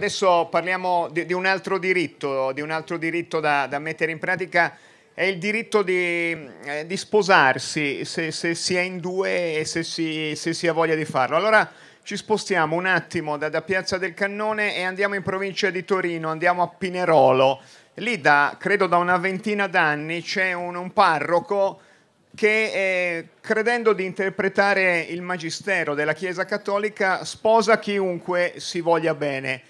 Adesso parliamo di, di, un altro diritto, di un altro diritto da, da mettere in pratica, è il diritto di, eh, di sposarsi se, se, si è in due e se si, se si, ha voglia di farlo. Allora ci spostiamo un attimo da, da, Piazza del Cannone e andiamo in provincia di Torino, andiamo a Pinerolo. Lì da, credo da una ventina d'anni c'è un, un parroco che eh, credendo di interpretare il magistero della Chiesa Cattolica sposa chiunque si voglia bene.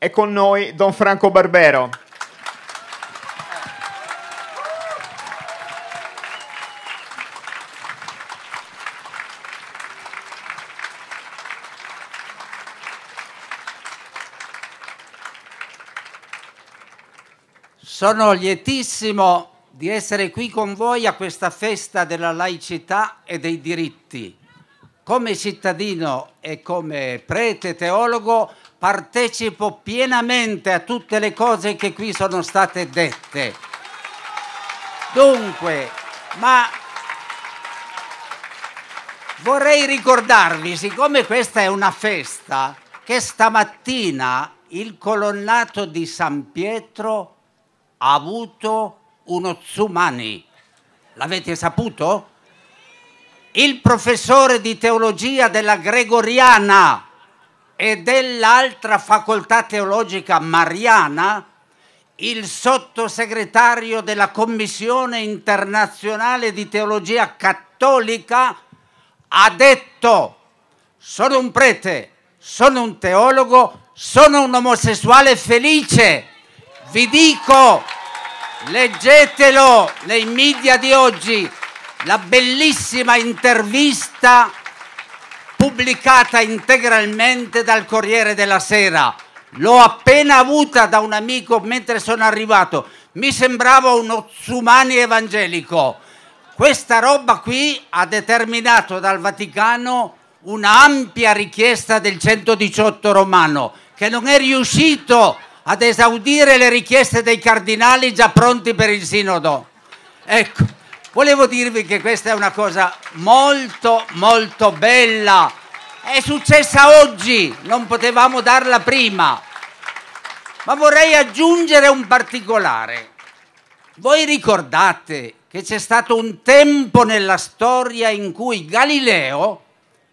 È con noi Don Franco Barbero. Sono lietissimo di essere qui con voi a questa festa della laicità e dei diritti. Come cittadino e come prete teologo partecipo pienamente a tutte le cose che qui sono state dette. Dunque, ma vorrei ricordarvi, siccome questa è una festa, che stamattina il colonnato di San Pietro ha avuto uno Zumani. L'avete saputo? Il professore di teologia della Gregoriana e dell'altra facoltà teologica mariana il sottosegretario della Commissione internazionale di teologia cattolica ha detto sono un prete, sono un teologo, sono un omosessuale felice. Vi dico, leggetelo nei media di oggi, la bellissima intervista pubblicata integralmente dal Corriere della Sera. L'ho appena avuta da un amico mentre sono arrivato. Mi sembrava uno Zumani evangelico. Questa roba qui ha determinato dal Vaticano un'ampia richiesta del 118 romano che non è riuscito ad esaudire le richieste dei cardinali già pronti per il sinodo. Ecco, Volevo dirvi che questa è una cosa molto molto bella. È successa oggi, non potevamo darla prima. Ma vorrei aggiungere un particolare. Voi ricordate che c'è stato un tempo nella storia in cui Galileo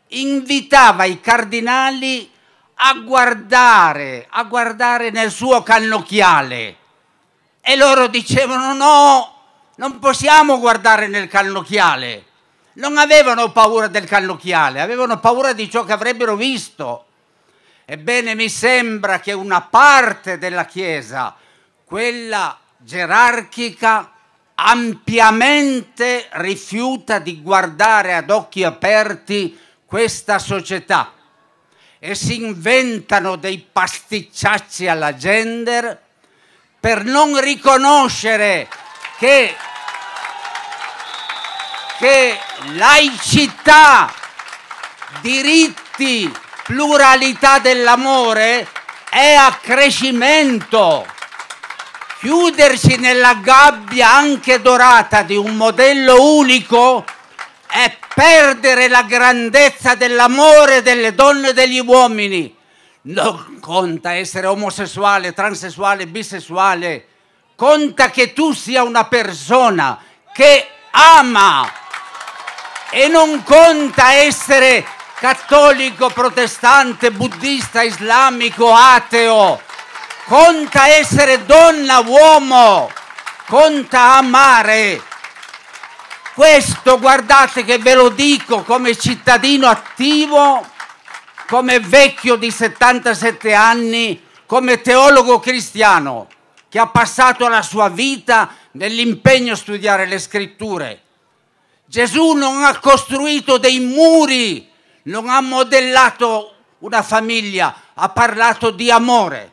invitava i cardinali a guardare, a guardare nel suo cannocchiale e loro dicevano no, non possiamo guardare nel cannocchiale. Non avevano paura del cannocchiale, avevano paura di ciò che avrebbero visto. Ebbene, mi sembra che una parte della Chiesa, quella gerarchica, ampiamente rifiuta di guardare ad occhi aperti questa società e si inventano dei pasticciacci alla gender per non riconoscere che, che laicità, diritti, pluralità dell'amore è a crescimento. Chiudersi nella gabbia anche dorata di un modello unico è perdere la grandezza dell'amore delle donne e degli uomini. Non conta essere omosessuale, transessuale, bisessuale, conta che tu sia una persona che ama e non conta essere cattolico, protestante, buddista, islamico, ateo. Conta essere donna, uomo. Conta amare. Questo guardate che ve lo dico come cittadino attivo, come vecchio di 77 anni, come teologo cristiano che ha passato la sua vita nell'impegno a studiare le scritture. Gesù non ha costruito dei muri, non ha modellato una famiglia, ha parlato di amore.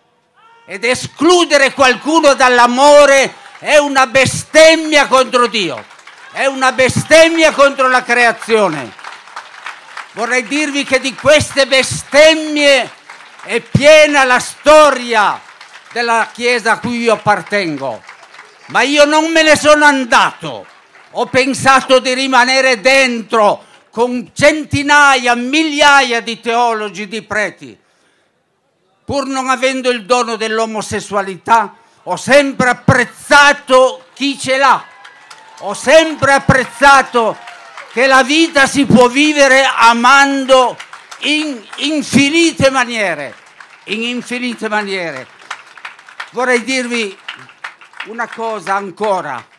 Ed escludere qualcuno dall'amore è una bestemmia contro Dio, è una bestemmia contro la creazione. Vorrei dirvi che di queste bestemmie è piena la storia della chiesa a cui io appartengo, ma io non me ne sono andato. Ho pensato di rimanere dentro con centinaia, migliaia di teologi, di preti. pur non avendo il dono dell'omosessualità, ho sempre apprezzato chi ce l'ha. Ho sempre apprezzato che la vita si può vivere amando in infinite maniere. In infinite maniere. Vorrei dirvi una cosa ancora.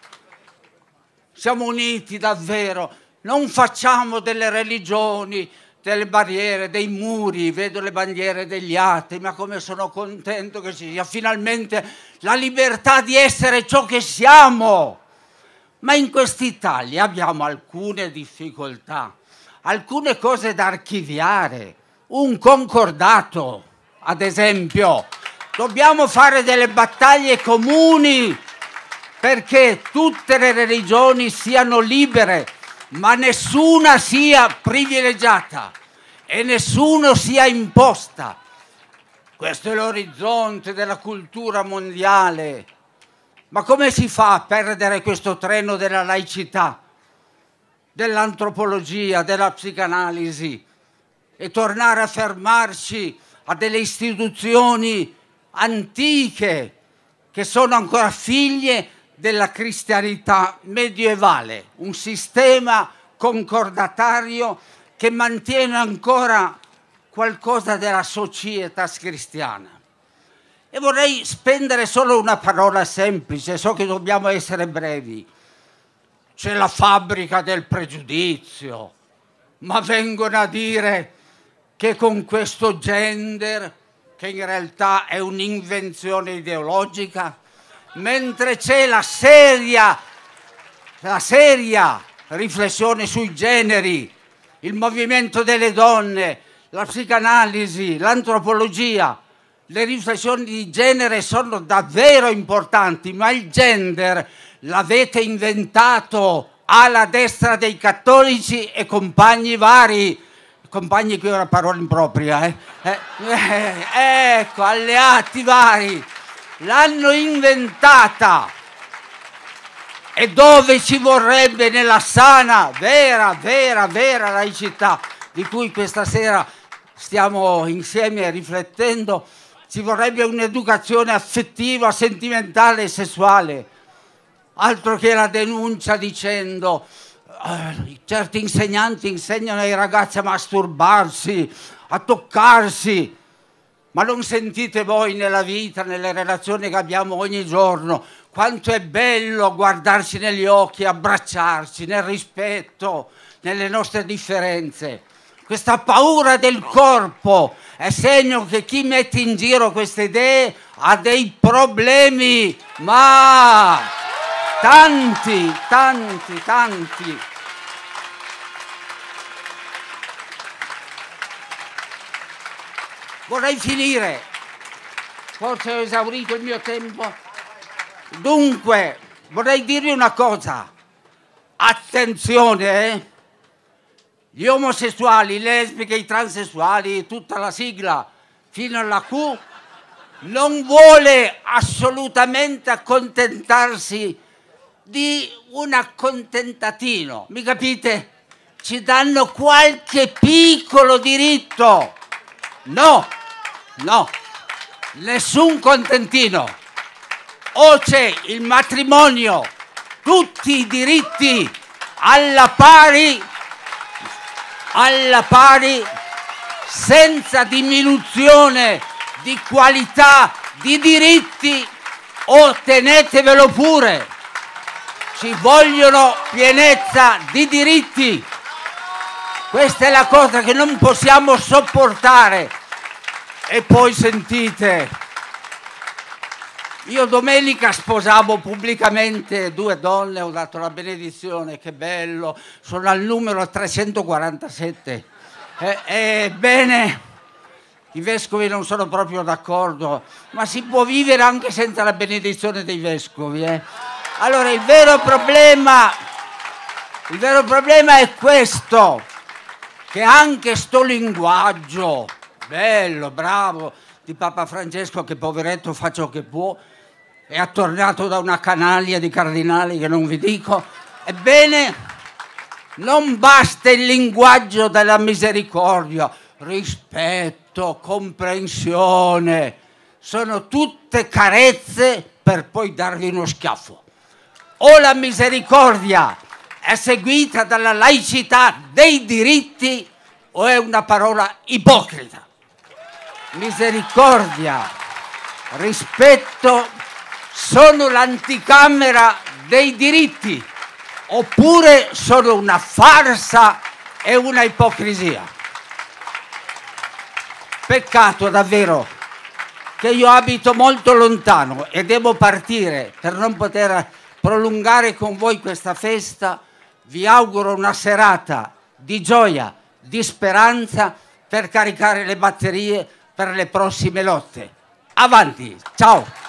Siamo uniti davvero. Non facciamo delle religioni, delle barriere, dei muri, vedo le bandiere degli atei, ma come sono contento che ci sia finalmente la libertà di essere ciò che siamo. Ma in quest'Italia abbiamo alcune difficoltà, alcune cose da archiviare, un concordato, ad esempio. Dobbiamo fare delle battaglie comuni perché tutte le religioni siano libere ma nessuna sia privilegiata e nessuno sia imposta. Questo è l'orizzonte della cultura mondiale. Ma come si fa a perdere questo treno della laicità, dell'antropologia, della psicanalisi e tornare a fermarci a delle istituzioni antiche che sono ancora figlie della cristianità medievale, un sistema concordatario che mantiene ancora qualcosa della società cristiana. E vorrei spendere solo una parola semplice, so che dobbiamo essere brevi. C'è la fabbrica del pregiudizio, ma vengono a dire che con questo gender, che in realtà è un'invenzione ideologica, mentre c'è la seria, la seria riflessione sui generi, il movimento delle donne, la psicanalisi, l'antropologia, le riflessioni di genere sono davvero importanti, ma il gender l'avete inventato alla destra dei cattolici e compagni vari, compagni qui una parola impropria, eh? Eh, eh, ecco, alleati vari l'hanno inventata. E dove ci vorrebbe nella sana, vera, vera, vera laicità di cui questa sera stiamo insieme riflettendo, ci vorrebbe un'educazione affettiva, sentimentale e sessuale, altro che la denuncia dicendo eh, certi insegnanti insegnano ai ragazzi a masturbarsi, a toccarsi, ma non sentite voi nella vita, nelle relazioni che abbiamo ogni giorno, quanto è bello guardarci negli occhi, abbracciarci nel rispetto, nelle nostre differenze. Questa paura del corpo è segno che chi mette in giro queste idee ha dei problemi, ma tanti, tanti, tanti. Vorrei finire, forse ho esaurito il mio tempo. Dunque, vorrei dirvi una cosa. Attenzione, eh? Gli omosessuali, i lesbiche, i transessuali, tutta la sigla fino alla Q, non vuole assolutamente accontentarsi di un accontentatino, mi capite? Ci danno qualche piccolo diritto. No, No, nessun contentino. O c'è il matrimonio, tutti i diritti alla pari, alla pari, senza diminuzione di qualità di diritti, o tenetevelo pure. Ci vogliono pienezza di diritti. Questa è la cosa che non possiamo sopportare e poi sentite, io domenica sposavo pubblicamente due donne, ho dato la benedizione, che bello, sono al numero 347. Ebbene, i vescovi non sono proprio d'accordo, ma si può vivere anche senza la benedizione dei vescovi. Eh? Allora il vero problema, il vero problema è questo, che anche sto linguaggio, bello, bravo, di Papa Francesco che poveretto fa ciò che può, è attornato da una canaglia di cardinali che non vi dico. Ebbene, non basta il linguaggio della misericordia, rispetto comprensione, sono tutte carezze per poi darvi uno schiaffo. O la misericordia è seguita dalla laicità dei diritti o è una parola ipocrita. Misericordia, rispetto sono l'anticamera dei diritti oppure sono una farsa e una ipocrisia. Peccato davvero che io abito molto lontano e devo partire per non poter prolungare con voi questa festa. Vi auguro una serata di gioia, di speranza per caricare le batterie per le prossime lotte. Avanti, ciao!